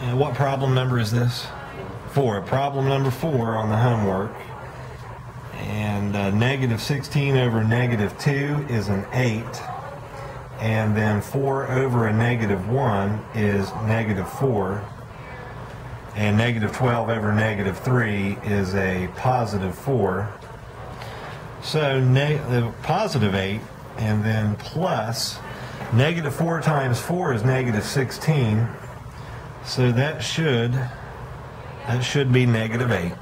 And what problem number is this? Four. Problem number four on the homework. And uh, negative 16 over negative 2 is an 8. And then 4 over a negative 1 is negative 4. And negative 12 over negative 3 is a positive 4. So the positive 8 and then plus negative 4 times 4 is negative 16. So that should that should be negative 8.